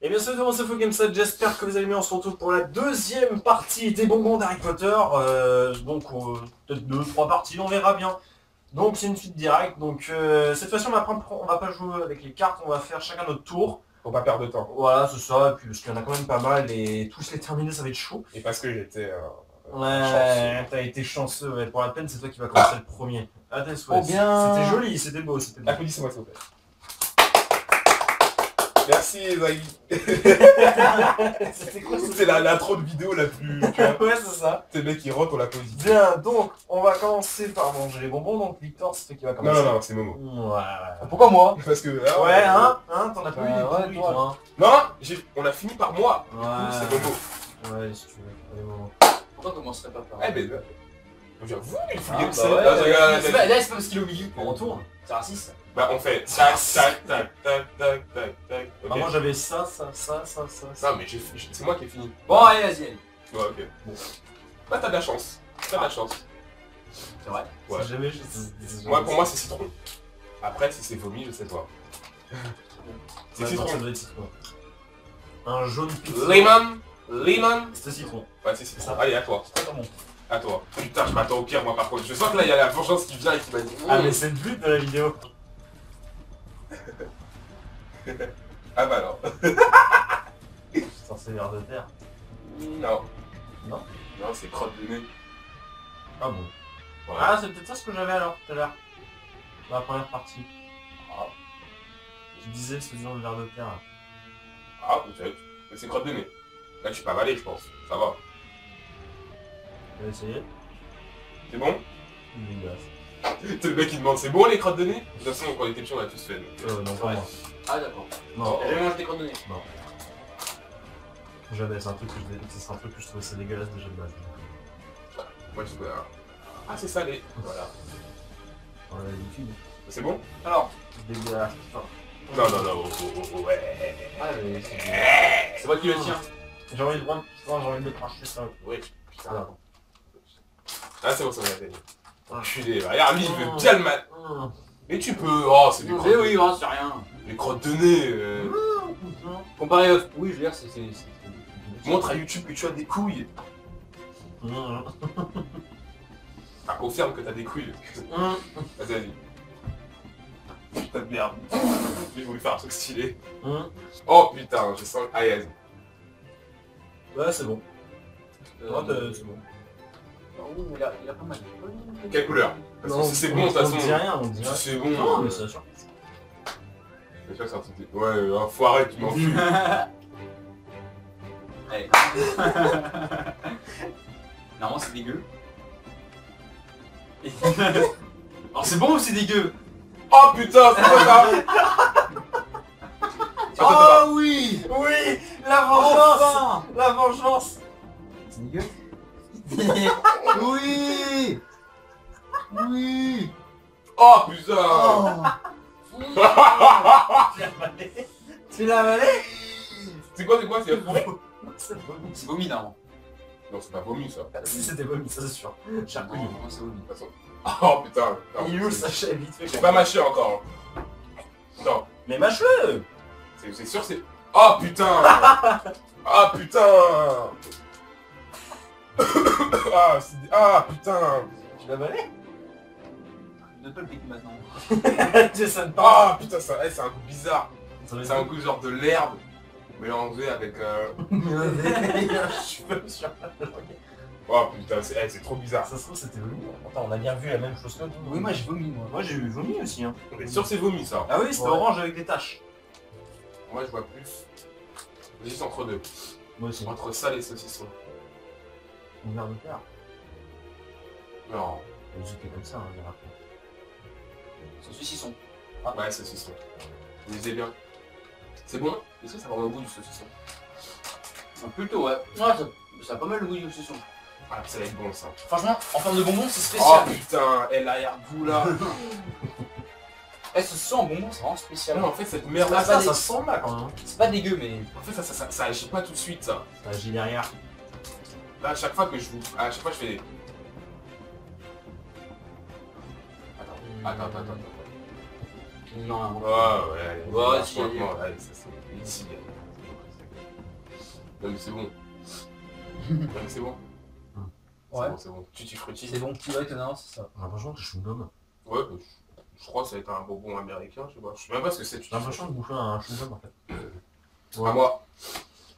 Et bien salut tout le monde, c'est FoGameSet, j'espère que vous allez bien, on se retrouve pour la deuxième partie des bonbons d'Harry Potter. Euh, donc euh, peut-être deux, trois parties, on verra bien. Donc c'est une suite directe, donc euh, cette fois-ci on va prendre, on va pas jouer avec les cartes, on va faire chacun notre tour. Faut pas perdre de temps. Voilà, c'est ça, et puis parce qu'il y en a quand même pas mal et tous les terminer ça va être chaud. Et parce que j'étais... euh, Ouais, t'as été chanceux, ouais. pour la peine c'est toi qui vas commencer le premier. À tes souhaits. Oh bien. C'était joli, c'était beau, c'était beau. Applaudissez-moi s'il vous plaît. Merci quoi C'est la- l'intro de vidéo la plus... tu vois. Ouais c'est ça. C'est le mec qui rentre, on l'applaudit. Bien, donc on va commencer par manger les bonbons, donc Victor c'est toi qui va Non, commencer. non, non, c'est Momo. Ouais, Pourquoi moi Parce que... ah, ouais, hein, hein, t'en as pas eu Bah, des ouais, toi. toi, Non, j'ai- on a fini par moi. hein. C'est Ouais, Momo. ouais, si tu veux. Allez, bon. Pourquoi on commencerait pas par Eh ben... euh, J'avoue, il faut Ah, bien bah que ça... ouais, Là, je c'est pas- Là c'est pas parce qu'il est au milieu qu'on retourne. C'est raciste. Bah on fait tac, tac, tac, tac, tac, tac, tac. Ah, moi j'avais ça, ça, ça, ça, ça, ça. Non mais j'ai- j'ai- c'est moi qui ai fini. Bon allez vas-y allez. Ouais, ok. Bon. Bah t'as de la chance. T'as de la chance. C'est vrai. Ouais. Jamais c'est- Moi, pour moi, c'est citron. Après, si c'est vomi, je sais pas. C'est Ouais, non, ça citron. être citron. Un jaune pizza. Lemon Lemon C'était citron. Ouais, c'est citron. Allez, à toi. C'est pas bon. À toi. Putain, je m'attends au pire, moi, par contre. Je sens que là, il y a la vengeance qui vient et qui m'a dit... Ah mais c'est le but de la vidéo. Ah bah alors. Putain, c'est vers de terre. Non. Non Non, c'est crotte de nez. Ah bon. Ah, c'est peut-être ça ce que j'avais alors tout à l'heure. Dans la première partie. Ah, Je disais ce genre de vers de terre. ah peut-être. Mais c'est crotte de nez. Là, tu peux avaler, je pense. Ça va. Je vais essayer. C'est bon? Dégueulasse. Le mec, il demande, c'est bon, les crottes de nez? De toute façon, quand on était petits, on l'a tous fait. donc, euh, non, pas Ouais. moi. Ah d'accord. Non, J'ai mangé des crottes de nez? jamais, c'est un truc que je, c'est un truc que je trouvais c'est dégueulasse déjà de base. Moi, je veux... Ah, c'est salé. Voilà. On l'a l'habitude. C'est bon? Alors. Dégueulasse. Putain. Non, non, non, oh, oh, oh, ouais. Ah, mais c'est C'est moi qui le tiens. J'ai envie de prendre, putain, j'ai envie de cracher ça. Oui. Ah, Ah, c'est bon, ça m'a gagné. Ah. Enculé, bah, regarde, lui, il veut bien le mat. Hum. Mais tu peux, oh, c'est des Mais crottes, oui oh, c'est rien. des crottes de nez. euh. Comparé au... Oui je veux dire c'est... Montre à YouTube que tu as des couilles. Enfin, confirme que t'as des couilles. Hum. Vas-y, vas-y. Putain de merde. J'ai voulu faire un truc stylé. Hum. Oh putain, je sens... Allez, vas-y. Ouais, c'est bon. Euh, c'est bon. Ouh, il a, il a pas mal. Quelle couleur? Parce que Non, si c'est on- bon, de toute On façon... dit rien, on dit rien. Si c'est bon... Non, euh, mais c'est la surprise. c'est sûr que c'est un truc de- Ouais, un foiré, tu m'en fous. Allez. Normalement c'est dégueu. Alors c'est bon ou c'est dégueu? Oh putain, c'est quoi ça Oh oui Oui La vengeance Enfin La vengeance C'est dégueu? Oui Oui Oh putain Oh Tu l'as avalé C'est quoi, c'est quoi C'est vomi. C'est vomi normalement. Non, c'est pas vomi ça. Si c'était vomi, ça c'est sûr. J'ai reconnu. non, c'est vomi. De toute façon. Oh putain. Il est où le c'est- sachet vite fait J'ai pas mâché encore. Non, Mais mâche-le c'est c'est sûr c'est... Oh putain Ah putain Ah, c'est- ah putain Tu l'as avalé Ne pas le piquer maintenant. Jason Ah putain, ça, eh, c'est un goût bizarre. C'est un goût genre de l'herbe mélangé avec... Euh... Oh putain, c'est eh, c'est trop bizarre. Ça se trouve c'était vomi. Attends, on a bien vu la même chose que toi. Oui moi j'ai vomi moi. Moi j'ai eu vomi aussi. Hein. On est sûr que c'est vomi ça. Ah oui, c'était Ouais. orange avec des taches. Moi je vois plus. J'hésite entre deux. Moi aussi. Entre ça et saucisson. Une verre de terre. Non. J'étais comme ça, hein, j'ai rappelé. C'est saucisson. Ouais, saucisson. Vous lisez bien. C'est bon Est-ce que ça va avoir le goût du saucisson? Un plutôt ouais. Ouais ça, ça a pas mal le goût du saucisson. Ah, ça va être bon ça. Franchement en forme de bonbon c'est Oh spécial. putain, elle a l'air goût là. Eh ce en bonbon c'est vraiment spécial. non, en fait, cette merde Ah là, ça, pas ça sent là quand même. C'est pas dégueu mais... en fait, ça, ça, ça, ça agit pas tout de suite ça. Ça agit derrière. Là, à chaque fois que je vous. À chaque fois, je fais. Attends, attends, attends, attends. Non, non. Ouais, ouais. Ouais, franchement, ça c'est ici. Non mais c'est bon. non mais c'est bon. C'est Ouais. bon, c'est bon. Tutti frutti. C'est bon, petit que non, c'est ça. J'ai l'impression que je suis gomme. Ouais, bah, je, je crois que ça va être un bonbon américain, je sais pas. Je sais même pas ce que c'est. J'ai l'impression de bouffer un chewing-gum en fait. À moi.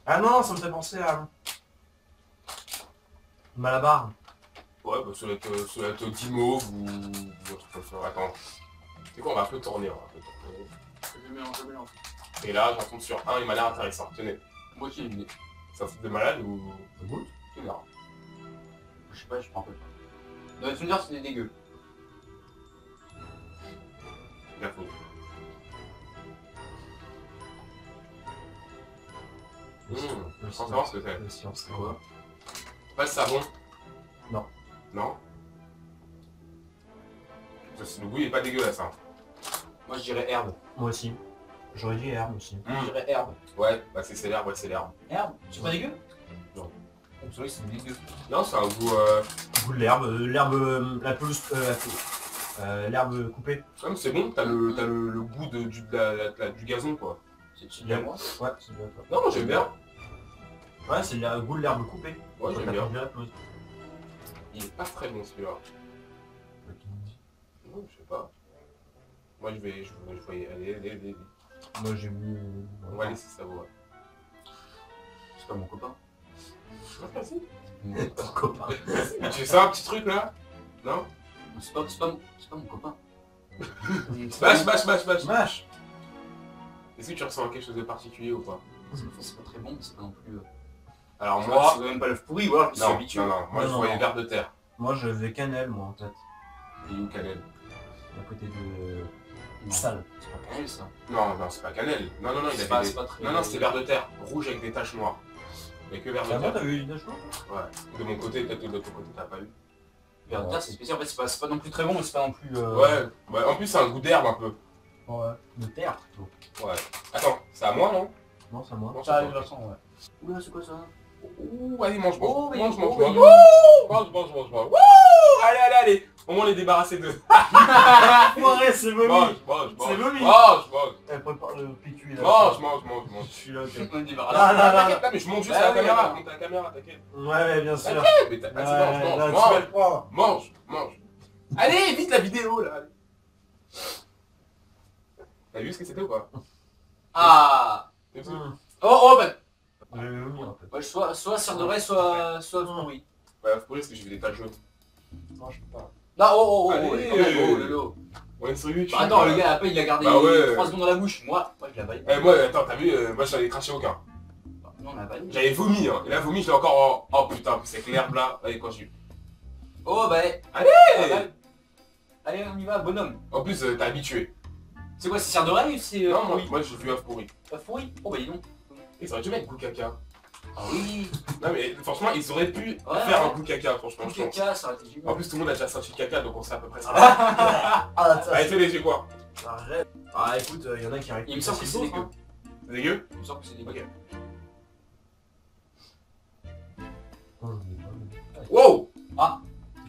Ah non, ça me fait penser à... Malabar. Ouais, bah ça va être, ça être guimauve ou... Attends. C'est quoi, on va un peu tourner. On va un peu tourner. Je mélange, je mélange. Et là, j'en tombe sur un, il m'a l'air intéressant. Tenez. Moi aussi, il est- C'est un truc de malade ou... Ça goûte Non. je sais pas, je prends un peu. Non, tu me dire, c'est dégueu. Il a faux. Mmh. Le Sans savoir ce que c'est. Le silence. C'est quoi? Pas de savon Non. Non? Ça, c'est- Le goût il est pas dégueulasse hein. Moi, je dirais herbe. Moi aussi. J'aurais dit herbe aussi. Je dirais herbe. Ouais, bah c'est c'est l'herbe, ouais c'est l'herbe. Herbe? C'est pas dégueu? Non. Oh, c'est vrai que c'est dégueu. Non, c'est un goût... Euh... Goût de l'herbe, euh, l'herbe, euh, la pelouse, euh, la pelouse. Euh, l'herbe coupée. Comme c'est bon, t'as le, t'as le, le goût de, du, de la- la- la- du gazon quoi. C'est bien moi. Ouais, c'est bien. Non, moi j'aime bien. Ouais, c'est le goût de l'herbe coupée. Ouais, j'aime bien. bien. Il est pas très bon celui-là. Non, je sais pas. Moi je vais, je vais, je vais aller, allez, allez, allez. Moi j'ai vu... On va laisser ça ouais. C'est pas mon copain. Merci. Ton copain. tu fais ça un petit truc là? Non? C'est pas, c'est pas, c'est pas mon copain. Smash, smash, smash, smash Smash Est-ce que tu ressens quelque chose de particulier ou pas? C'est c'est pas très bon, mais c'est pas non plus... Alors Moi, c'est même pas l'œuf pourri, ou alors je suis Non, habitué. non, non, moi Non, je non, voyais non. vers de terre. Moi je vais cannelle moi en tête. Et où cannelle À côté de... Non. Sale. C'est pas cannelle, ça. Non, non, c'est pas cannelle. Non, non, non, il C'est avait pas, des... c'est pas très... Non, non, c'était vers de terre. Rouge avec des taches noires. Il n'y a que vers de Ah terre. t'as eu une tache noire Ouais. De mon côté, peut-être que de ton côté, t'as pas eu. Vers de terre, c'est spécial. En fait, c'est pas, c'est pas non plus très bon, mais c'est pas non plus... euh, Ouais, bah, en plus c'est un goût d'herbe un peu. Ouais. De terre plutôt. Ouais. Attends, c'est à moi non? Non, c'est à moi. Non, Ça c'est arrive, à toi. ouais. Oula, c'est quoi ça? Ouh, allez, mange, mange, Oh, oui, mange, oh, mange, mange. oh. Mange, mange, mange, mange. Wouh allez, allez, allez. Au moins, on est débarrassé de. Ouais, c'est vomi Mange, mange, mange. C'est vomi. Mange, mange. Elle prépare le PQ là. Mange, mange, mange, mange. Je suis là, ok. On est débarrassé. Ah, là, là, T'inquiète, mais je monte juste à la caméra. Monte à la caméra, t'inquiète. Ouais, bien sûr. Mais t'as- Ouais, Vas-y, mange, mange, tu mange. Mange, mange. Allez, vite la vidéo là. T'as vu ce que c'était ou pas? Ah vu Hum. Oh, oh, bah... En fait. Ouais, soit, soit de raie, soit, soit pourri. Ouais, faut parce que j'ai vu des taches jaunes. Non, je peux pas. Non, oh, oh, oh, Allez. oh, oh, lolo. Est sur YouTube. Bah, attends, le gars, après, il a gardé Bah ouais. 3 secondes dans la bouche. Moi, moi, je l'ai avalé. Eh, moi, attends, t'as vu, euh, moi j'avais craché aucun. Non, on l'a avalé. J'avais vomi, hein. Et là, vomi, je l'ai encore en... Oh putain, c'est l'herbe là. Allez, quand je. Oh, bah... Allez Allez, Allez, on y va, bonhomme. En plus, euh, t'es habitué. C'est quoi, c'est de raie ou c'est... euh, non, moi, j'ai vu œuf pourri. Œuf pourri Oh, bah, dis donc. Ils auraient dû mettre goût caca. Ah oui Non, mais franchement, ils auraient pu Ouais, faire ouais. un goût caca, franchement, pense. caca, ça aurait été En plus, tout le monde a déjà senti le caca, donc on sait à peu près ça. Ah, ça, Allez, fais les yeux quoi Arrête. Ah, écoute, il y en a qui arrivent. Il me semble que c'est dégueu. C'est dégueu Il me semble que c'est dégueu. Ok. Oh. Wow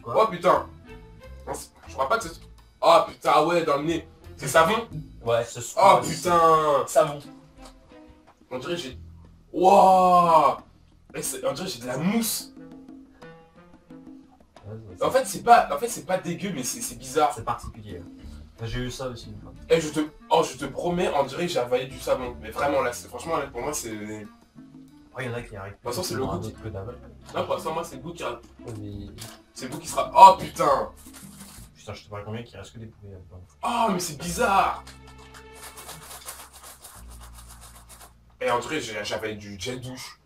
Quoi Oh putain Non, c'est- Je crois pas que c'est... Oh putain, ouais, dans le nez. C'est savon Ouais, ce Oh soir. putain Savon. On dirait que j'ai... Wouah On dirait que j'ai de la mousse. En fait, c'est pas, en fait, c'est pas dégueu, mais c'est bizarre. C'est particulier. J'ai eu ça aussi une fois. Eh, je te, oh, je te promets, on dirait que j'ai avalé du savon. Mais vraiment, là, c'est, franchement, là, pour moi, c'est... Après, il y en a qui arrivent. toute façon, c'est le goût. d'avant. Là, pour l'instant, moi, c'est le goût qui... Mais... C'est le goût qui sera... Oh putain Putain, je te parle combien qu'il reste que des poubelles. Oh, mais c'est bizarre Et j'ai- j'avais du gel douche.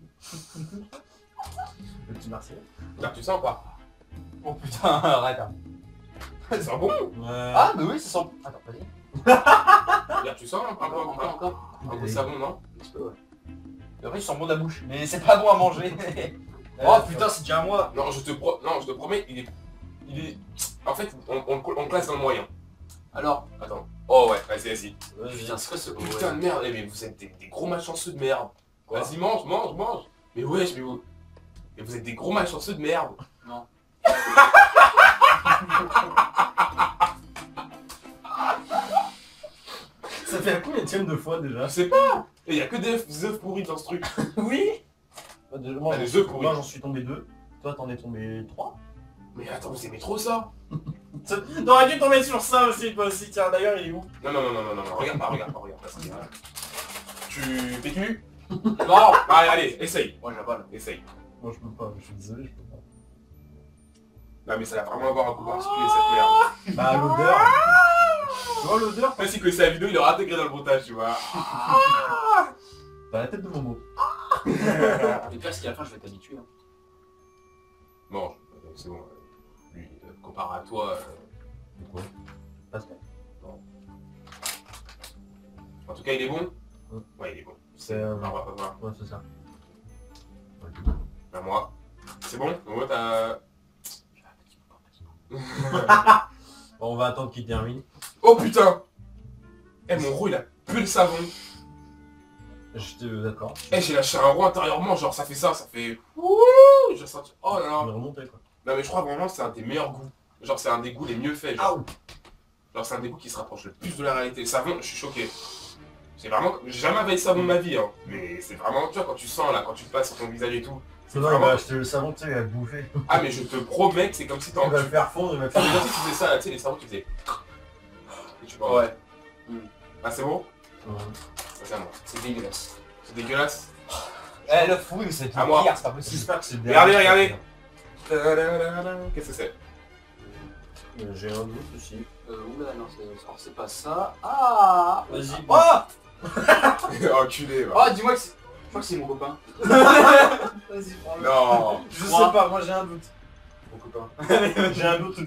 Le petit Marseillais Là, tu sens pas? Oh putain, arrête. hein. Ça sent bon Ouais. Ah, bah oui, ça sent... Attends, vas-y. Là, tu sens un peu, Encore, encore, encore. un peu de savon, non? Un petit peu, ouais. Et après, tu sens bon de la bouche. Mais c'est pas bon à manger. oh putain, c'est déjà à moi. Non, je te, pro... non, je te promets, il est... Il est... En fait, on, on, on le classe dans le moyen. Alors, Attends. Oh ouais, vas-y, vas-y. Vas-y. putain, c'est quoi ce... Putain de merde, eh, mais vous êtes des, des gros malchanceux de merde. Quoi Vas-y, mange, mange, mange. Mais wesh, mais vous... Mais vous êtes des gros malchanceux de merde. Non. Ça fait la combien de fois déjà Je sais pas. Il y a que des œufs, pourris dans ce truc. Oui Déjà, moi, Ah, j'en les œufs pourris. moi, j'en suis tombé deux. Toi, t'en es tombé trois. Mais attends, vous aimez trop ça T'aurais dû tomber sur ça aussi, toi aussi. Tiens, d'ailleurs, il est où Non, non, non, non, non, non, regarde pas, regarde pas, regarde pas. ça. Tu PQ Non Allez, allez, essaye, Moi j'avale. essaye. Moi, je peux pas. Je suis désolé, je peux pas. Non mais ça va vraiment avoir un goût particulier cette merde. Bah, l'odeur. Tu vois l'odeur? Même si que c'est la vidéo, il aura intégré dans le montage, tu vois. T'as la tête de Momo. Et pire, c'est qu'à la fin, je vais t'habituer. Hein. Bon, c'est bon. Comparé à toi... euh, Quoi Pascal. En tout cas, il est bon Ouais. Ouais, il est bon. C'est... euh, Non, on va pas voir. Ouais, c'est ça. Bah moi. C'est bon t'as... Bon, on va attendre qu'il termine. Oh putain Eh, mon roux, il a plus le savon. J'étais d'accord. Eh, j'ai lâché un roux intérieurement, genre ça fait ça, ça fait... Ouh J'ai senti... Oh là là remonter quoi. Non mais je crois vraiment c'est un des meilleurs goûts. Genre c'est un des goûts les mieux faits. Genre, genre c'est un des goûts qui se rapproche le plus de la réalité. Le savon, je suis choqué. C'est vraiment... J'ai jamais availlé savon de ma vie, hein. Mais c'est vraiment, tu vois, quand tu sens là, quand tu passes sur ton visage et tout. C'est vrai, il va acheter le savon, tu sais, il va bouffer. Ah mais je te promets que c'est comme si t'en... Il va le faire fondre, il va faire... comme si tu faisais ça, là, tu sais, les savons, tu faisais... Et tu. Ouais. Ah c'est bon Ouais. C'est à moi. C'est dégueulasse. C'est dégueulasse. Eh, le fou, c'est pas possible. J'espère que c'est Regardez, regardez. Qu'est-ce que c'est? J'ai un doute aussi. Euh, oula, non, c'est c'est pas ça. Ah Vas-y. Oh Enculé, va. Oh, dis-moi que c'est... Je crois que c'est mon copain. Vas-y, prends-le. Non Je Moi. sais pas, moi j'ai un doute. Mon copain. j'ai un doute.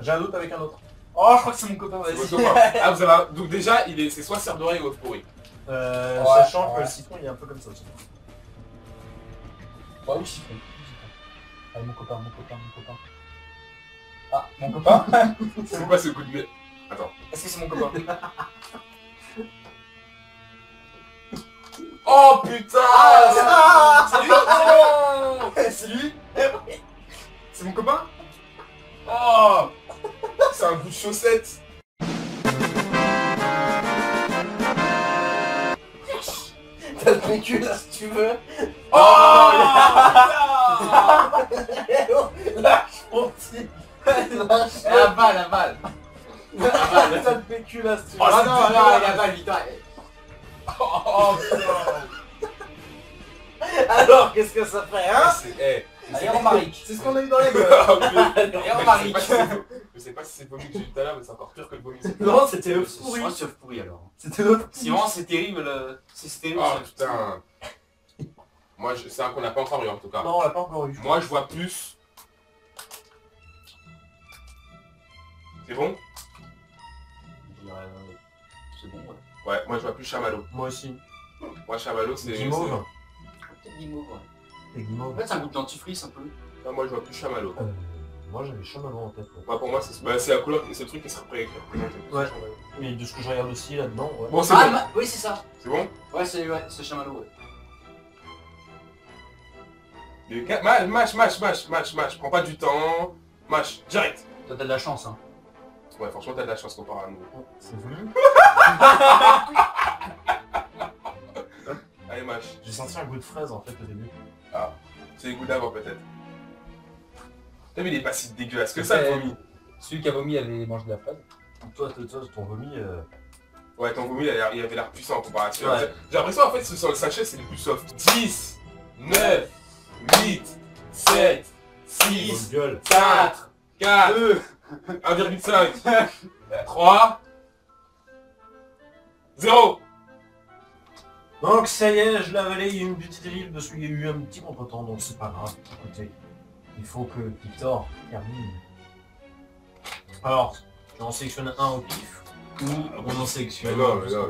J'ai un doute avec un autre. Oh, je crois que c'est mon copain, C'est vas-y. copain. Ah vous avez... Donc déjà, il est... c'est soit cerf d'oreille ou œuf pourri. Euh, Ouais, sachant que ouais. le citron il est un peu comme ça aussi. Bah oui, chiffon. Ah, mon copain, mon copain, mon copain. Ah, mon copain C'est quoi ce coup de... mé- Est-ce que c'est mon copain Oh putain Ah, c'est lui Oh C'est lui C'est mon copain Oh C'est un goût de chaussette T'as le PQ là si tu veux. Oh Lâche mon petit. Lâche La balle, la balle T'as le PQ là. Oh, Ah c'est non, non, la balle, Victor Oh putain Alors qu'est-ce que ça fait hein C'est... Eh C'est ce qu'on a eu dans les gueules. Putain. Allez, Je sais Romaric pas si c'est- Je sais pas si c'est le vomi que j'ai eu tout à l'heure, mais c'est encore pire que le vomi. Non c'était C'est pourri. c'est pourri alors. C'était l'autre. Si vraiment c'est terrible, le- c'est c'est terrible. Oh ça. putain Moi, je... c'est un qu'on n'a pas encore eu en tout cas. Non on l'a pas encore eu. Moi, je vois plus... C'est bon euh, C'est bon, ouais. Ouais, moi je vois plus chamallow. Moi aussi. Moi chamallow c'est... Guimauve. Peut-être guimauve, ouais. Et En fait, c'est un goût de dentifrice un peu. Ah, moi je vois plus chamallow. Euh, moi j'avais chamallow en tête. ouais. Moi pour moi c'est bah, c'est la couleur, c'est le truc qui se représente. Ouais. Mais de ce que je regarde aussi là-dedans, ouais. Bon c'est Ah, bon. ma- oui, c'est ça. C'est bon Ouais, c'est ouais, c'est chamallow, ouais. Gars, Mâche, mâche, mâche, mâche, mâche, mâche. Prends pas du temps. Mâche, direct. Toi, t'as de la chance, hein. Ouais, franchement t'as de la chance comparé à nous. C'est voulu. Allez mâche. J'ai senti un goût de fraise en fait au début. C'est les goûts d'avant peut-être. T'as vu il est pas si dégueulasse que ça le vomi. Celui qui a vomi avait mangé de la fraise. Toi, toi, toi, ton vomi, euh... Ouais ton vomi il, avait l'air puissant en comparaison. Ouais. J'ai l'impression en fait que sur le sachet c'est le plus soft. 10, 9, 8, 7, 6, Bonne gueule. 4, 4, 1,5, 3, 0. Donc ça y est, je a eu une petite dérive parce qu'il y a eu un petit contretemps, donc c'est pas grave. Écoutez, il faut que Victor termine. Alors, j'en sélectionne un au pif, ou on en sélectionne Mais non, mais non.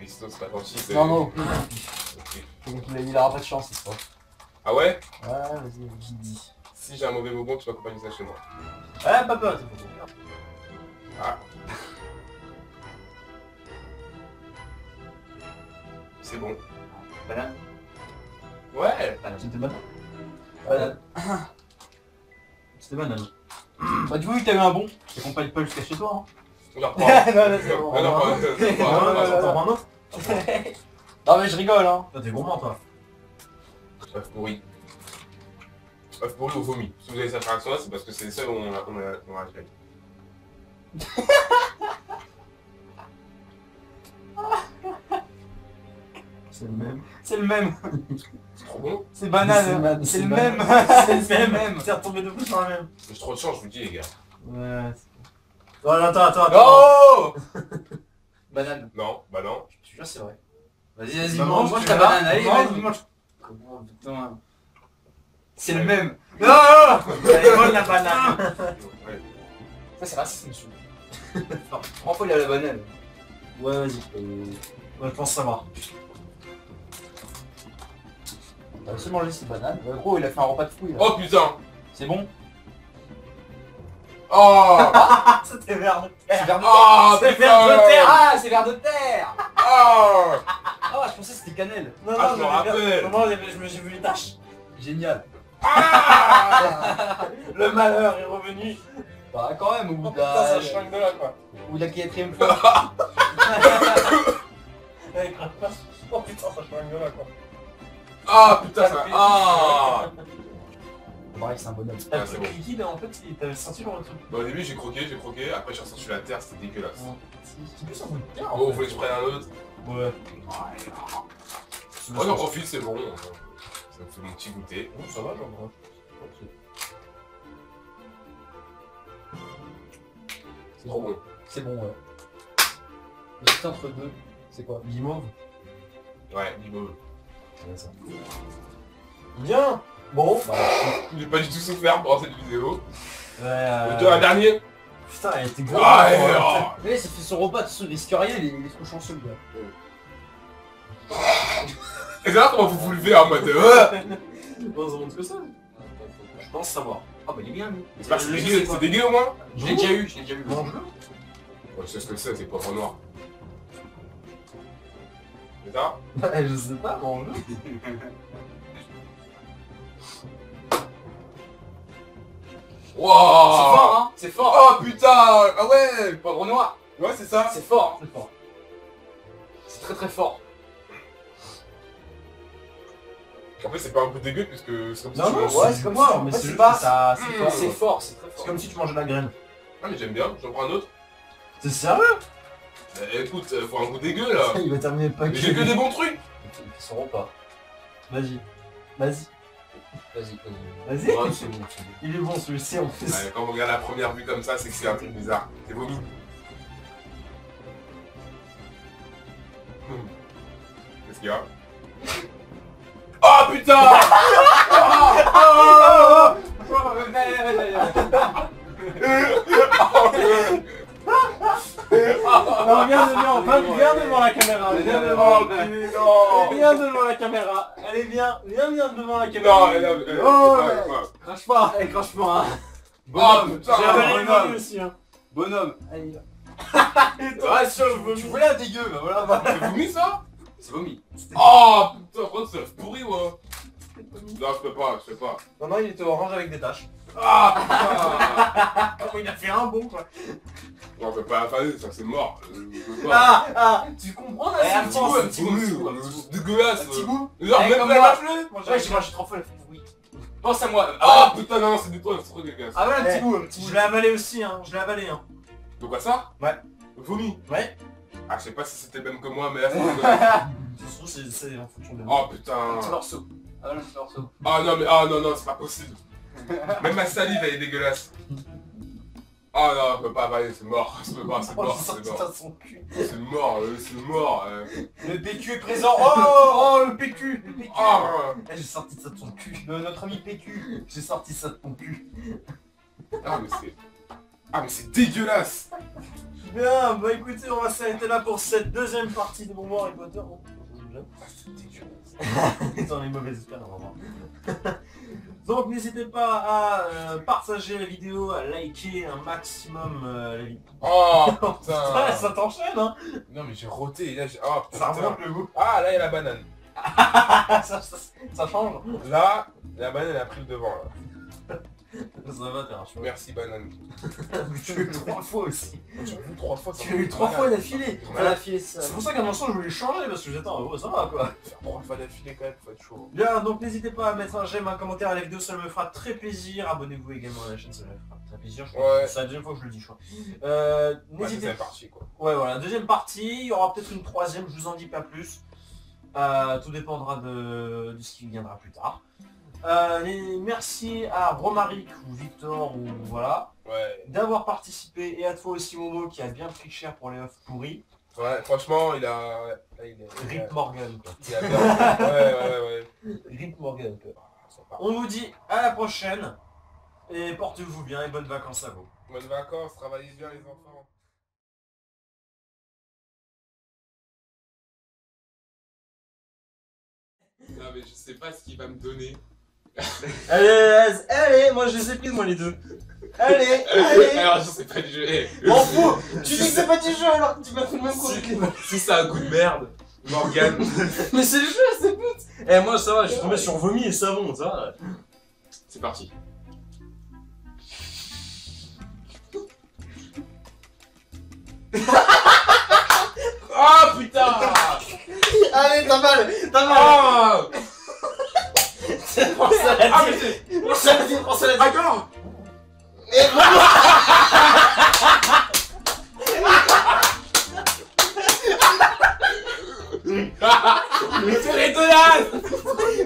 Mais sinon c'est pas gentil. c'est- Non, non. Ok. Donc il, a- il aura pas de chance, cette fois. Ah ouais? Ouais, vas-y, vas-y. Si j'ai un mauvais bonbon, tu m'accompagnes ça chez moi. Ouais, pas peur, Ah. C'est bon. Banane. Ouais Banane. C'était banane. Banane. C'était banane. Bah, du coup, vu que t'as eu un bon, je t'accompagne pas jusqu'à chez toi, hein. Non, non, c'est bon. Ah non, pas- pas- Non, pas- non, pas- non, pas- mais je rigole, hein. T'es gourmand, toi. Œuf pourri. Œuf pourri ou vomi. Si vous avez cette réaction-là, c'est parce que c'est les seuls où on a, on a, on a fait. C'est le même. C'est le même. C'est trop bon. C'est C'est banane. ma- C'est c'est le même. C'est le même. T'es retombé deux fois sur la même. J'ai trop de chance, je vous dis les gars. Ouais. Oh, attends, attends, attends. Oh Banane. Non, bah non. Je te jure, c'est vrai. Vas-y, vas-y, mange, mange, ta banane. Allez, Mange, vas-y. mange. Comment, putain. C'est le même. Non Elle bonne la banane. Ça, c'est raciste, monsieur. Il a la banane. Ouais, vas-y. Ouais, je pense savoir. On va seulement laisser banane. Ouais, gros, il a fait un repas de fruits. là. Oh putain C'est bon Oh Ah, c'était vert de C'est terre. vers de Oh C'est putain vers de terre. Ah, c'est vers de terre Oh Ah, je pensais que c'était cannelle. Non, Ah, je non, me rappelle. Non, non, je me- j'ai vu les taches. Génial. Ah Le malheur est revenu. Bah, quand même, au bout Oh de putain, la... ça schlingue de là, quoi. au bout de la quatrième fois. Avec la face. Oh putain, ça schlingue de là, quoi. Ah putain ça... Ah Pareil, c'est un bonhomme. T'as Ah, c'est le bon. liquide, en fait, il- t'avais senti le truc. Bah, Au début j'ai croqué, j'ai croqué, après j'ai ressenti la terre, c'était dégueulasse. C'est plus un truc de terre, Bon, vous voulez que je prenne un autre Ouais. Oh j'en profite, c'est bon. Ça me fait mon petit goûter. Bon, ça va, genre. C'est trop bon. C'est bon, ouais. J'étais entre deux. C'est quoi? Guimauve. Ouais, niveau. Bien Bon. Bah, J'ai pas du tout souffert pendant cette vidéo. Ouais, euh, Le un dernier Putain, elle était. Ah, et, ouais. oh. Mais ça fait son repas, il risque rien, il est, il est trop chanceux, le gars. Et là comment vous vous levez en mode... Euh, On se que c'est. Je pense savoir. Ah bah il est bien, lui. c'est pas- c'est Je dégueu, c'est au moins Je l'ai déjà eu, je l'ai déjà eu. Ouais, je sais ce que c'est, c'est poivre noir. C'est ça? Bah, je sais pas, mange-le. C'est Wow fort, hein C'est fort Oh putain Ah ouais Poivre noir Ouais, c'est ça C'est fort, hein C'est fort. C'est très très fort. En fait, c'est pas un peu dégueu puisque c'est comme si Non, tu non, manges- ouais, c'est c'est comme ça, mais fait, c'est c'est juste pas- ça... C'est C'est fort, c'est très C'est fort. comme si tu mangeais de la graine. Ah, mais j'aime bien, j'en prends un autre. C'est sérieux? Eh, écoute, euh, faut un goût dégueu là Il va terminer le Mais paquet. J'ai que des bons trucs Ils sauront pas? Vas-y. Vas-y. Vas-y, vas-y. Vas-y. Ouais, c'est bon, c'est bon. Il est bon celui-ci en plus. Ouais, Quand on regarde la première vue comme ça, c'est que c'est un truc bizarre. C'est vomi. Hmm. Qu'est-ce qu'il y a? Oh putain Non, viens devant, viens, viens devant la caméra, viens devant, Oh viens devant la caméra. Allez, viens, viens, viens devant la caméra. Oh. Crache pas, allez, crache pas. Oh bonhomme. Hein. Bonhomme. Allez, là. Sûr, je tu voulais un dégueu, bah voilà. C'est vomi ça C'est vomi. Oh putain, frère, c'est pourri ouais Non, je peux pas, je peux pas. Non, non, il était orange avec des taches. Ah putain Ah, il a fait un bon quoi. Non, je peux pas avaler, ça c'est mort. Je peux pas. Ah, ah, tu comprends là Eh, un petit c'est un petit goût, un petit goût, dégueulasse. Un petit goût Genre, Eh, même moi. lâche-le Ouais, j'ai mangé trois fois la oui. Pense à moi. Ah putain, non, c'est des trucs, c'est trop dégueulasse. Ah ouais, un Eh, petit goût, un petit goût. Je l'ai avalé aussi, hein. Je l'ai avalé, hein. Donc quoi ça? Ouais. Vomi Ouais. Ah, je sais pas si c'était même que moi, mais là c'est dégueulasse. Ça se trouve, c'est- c'est en fonction des Oh putain. petit morceau. Ah morceau. Ah non, mais ah non, non, c'est pas possible. Même ma salive elle est dégueulasse. Ah non, je peux pas avaler, c'est mort. Je peux pas, c'est Oh, mort, c'est mort. de son cul. C'est mort, euh, c'est mort. euh. Le PQ est présent. Oh Oh, le PQ Le PQ Ah, Eh, J'ai sorti ça de son cul. De notre ami PQ. J'ai sorti ça de ton cul. ah mais c'est... Ah mais c'est dégueulasse Bien, bah écoutez, on va s'arrêter là pour cette deuxième partie de Bonbon Harry Potter. Bon, dans les mauvaises espères, voir. Donc n'hésitez pas à euh, partager la vidéo, à liker un maximum euh, la vidéo. Oh putain ça t'enchaîne hein Non mais j'ai roté, là j'ai... Oh Ça remonte le goût. Ah là il y a la banane. ça, ça- ça change. Là, la banane elle a pris le devant là. Ça va, t'es rassuré. Merci banane. Tu l'as eu trois fois aussi. J'ai vu trois fois. Tu l'as eu trois fois d'affilée. Ouais. C'est pour ça qu'à un instant je voulais changer parce que j'étais en gros ça va quoi. Faire trois fois d'affilée quand même, faut être chaud. Bien, donc n'hésitez pas à mettre un j'aime, un commentaire à la vidéo, ça me fera très plaisir. Abonnez-vous également à la chaîne, ça me fera très plaisir. Je crois. Ouais. C'est la deuxième fois que je le dis, je crois. Euh, Ouais, n'hésitez c'est parti quoi. Ouais, voilà, deuxième partie, il y aura peut-être une troisième, je vous en dis pas plus. Euh, tout dépendra de, de ce qui viendra plus tard. Euh, merci à Romaric ou Victor ou voilà Ouais. d'avoir participé et à toi aussi Momo qui a bien pris cher pour les œufs pourris. Ouais, franchement, il a. Là, il est. Il a, Rip Morgan quoi. il a bien. Ouais, ouais, ouais. Rip Morgan quoi. Ah. On vous dit à la prochaine et portez-vous bien et bonnes vacances à vous. Bonnes vacances, travaillez bien les enfants. Non mais je sais pas ce qu'il va me donner. Allez, allez, moi je les ai prises moi les deux. Allez, allez. Alors je sais pas du jeu. M'en fous Tu dis que c'est pas du jeu alors que tu m'as fait le même coup. Si ça a un goût de merde, Morgane. Mais c'est le jeu, c'est but Eh moi ça va, je suis tombé sur vomi et savon, ça va. C'est parti. Ah putain Allez, t'as mal T'as mal Ah C'est ça la Ah dire mais c'est... La la dire D'accord. Et Mais c'est dégueulasse.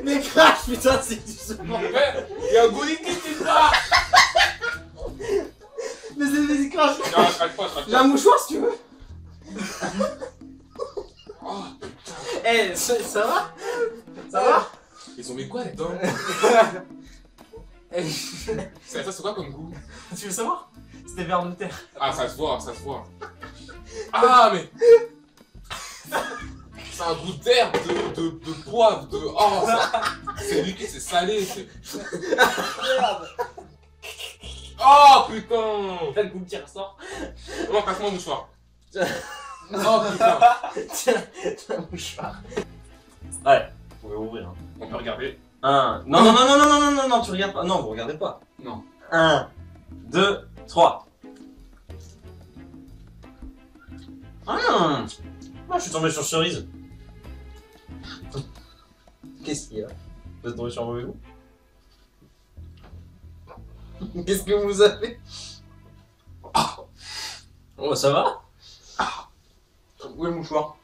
Mais crache putain, c'est du second Il y a un goût liquide qui Mais c'est des crache Non, je crache pas, je crache J'ai un pas. mouchoir si tu veux. Oh, Eh, ça va? Ça va? Ils ont mis quoi là-dedans Eh, Ça, ça, c'est quoi comme goût Tu veux savoir? C'était vers de terre. Ah, ça se voit, ça se voit. Ah, mais. C'est un goût d'herbe, de, de, de poivre, de. Oh, ça- c'est liquide, c'est salé. c'est- Oh putain T'as le goût qui ressort Non, passe-moi un mouchoir. Oh putain Tiens, t'as un mouchoir Vous pouvez ouvrir. Hein. On peut regarder. Un. Non, non, non, non, non, non, non, non, non, tu regardes pas. Non, vous regardez pas. Non. Un, deux, trois. Ah Moi, je suis tombé sur cerise. Qu'est-ce qu'il y a? Vous êtes tombé sur un mauvais goût? Qu'est-ce que vous avez? Oh, ça va Où est le mouchoir?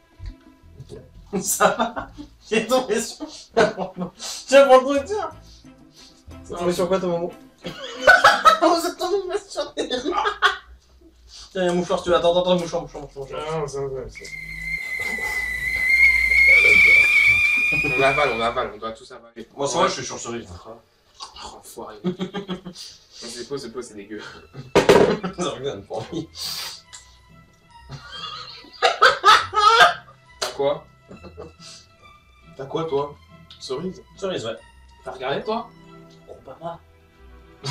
Ça va J'ai tombé sur... Tiens, prends le truc, tiens T'es tombé sur quoi, ton moment Vous êtes tombé sur... Tiens, y'a un mouchoir, si tu veux. Attends, attends, mouchoir, mouchoir, mouchoir. Ah. On avale, on avale, on doit tous avaler. Moi, ça va, je suis sur cerise. Oh, enfoiré. Vas-y, pose, pose, c'est dégueu. Ça regarde pour lui. Quoi? T'as quoi, toi Cerise Cerise, ouais. T'as regardé, toi Oh, papa.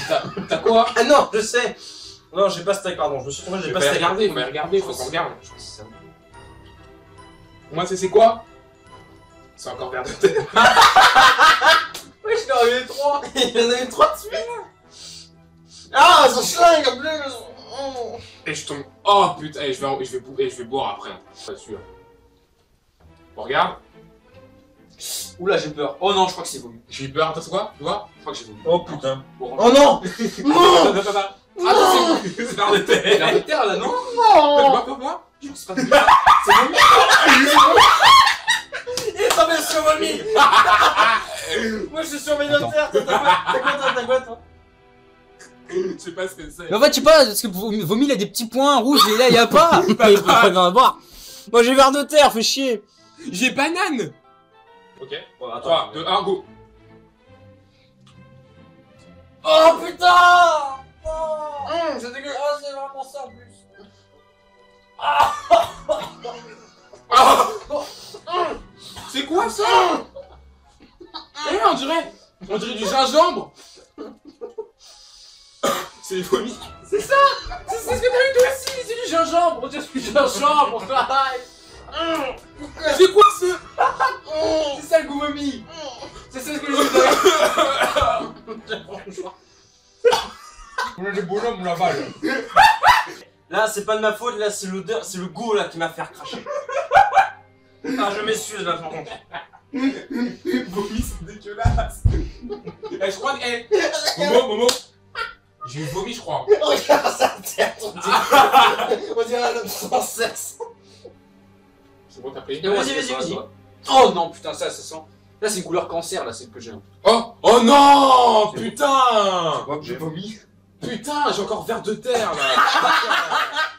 T'as t'as quoi Ah non, je sais Non, j'ai pas steak, pardon. Je me suis trompé, j'ai pas y steak. regarder, faut y regarder, faut qu'on regarde. Je crois que c'est ça. Moi, c'est c'est quoi C'est encore vert de terre. Oui, je l'ai arrivé trois Il y en a eu trois de suite Ah, ça schlingue en plus Oh. Et je tombe. Oh putain, et je vais, je vais, bou- et je vais boire après. hein. Pas sûr. Bon, regarde. Oula, j'ai peur. Oh non, je crois que c'est vomi. J'ai eu peur. Attends, c'est quoi? Tu vois? Je crois que j'ai voulu. Oh putain. Oh non Non Attends, c'est c'est vert de terre. Vert de terre là, non? Quoi, quoi, quoi Je sais pas. C'est vomi? Il est tombé sur vomi Moi je suis sur mes notaires, t'as quoi T'as quoi toi T'as quoi toi? Je sais pas ce que c'est. Mais en fait, je sais pas, parce que vomi, vomi, il a des petits points rouges et là, il y a pas. Il peut pas en avoir. Moi, j'ai verre de terre, fais chier. J'ai banane Ok. Bon, 3, 2, 1, go. Oh putain Hum, c'est dégueu Oh, c'est vraiment ça en plus. Ah. C'est quoi ça Eh, on dirait On dirait du gingembre. C'est du vomi C'est ça. C'est c'est ce que t'as eu toi aussi C'est du gingembre. On dirait du gingembre Hum, C'est quoi ce C'est ça le goût vomi C'est ça ce que j'ai eu On a des bonhommes là-bas. là. Là, c'est pas de ma faute, là, c'est l'odeur, c'est le goût là qui m'a fait cracher. Ah, je m'excuse là, par contre. Vomi, c'est dégueulasse. Eh, je crois que. Eh, Momo, Momo. J'ai eu vomi, je crois. Regarde sa tête, on dirait, on dirait la princesse. C'est bon, t'as pris Vas-y, vas-y, vas-y. Oh non, putain, ça, ça sent. Là, c'est une couleur cancer, là, c'est que j'ai. Oh Oh non Putain J'ai vomi. Putain, j'ai encore vert de terre là